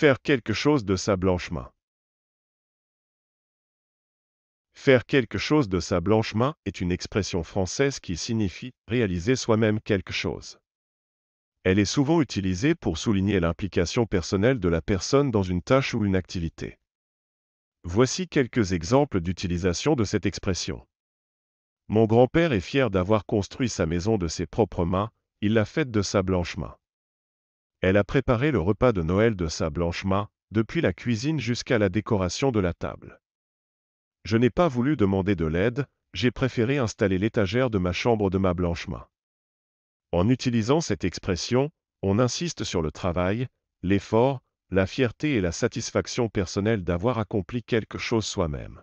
Faire quelque chose de sa blanche main. Faire quelque chose de sa blanche main est une expression française qui signifie réaliser soi-même quelque chose. Elle est souvent utilisée pour souligner l'implication personnelle de la personne dans une tâche ou une activité. Voici quelques exemples d'utilisation de cette expression. Mon grand-père est fier d'avoir construit sa maison de ses propres mains, il l'a faite de sa blanche main. Elle a préparé le repas de Noël de sa blanche main, depuis la cuisine jusqu'à la décoration de la table. Je n'ai pas voulu demander de l'aide, j'ai préféré installer l'étagère de ma chambre de ma blanche main. En utilisant cette expression, on insiste sur le travail, l'effort, la fierté et la satisfaction personnelle d'avoir accompli quelque chose soi-même.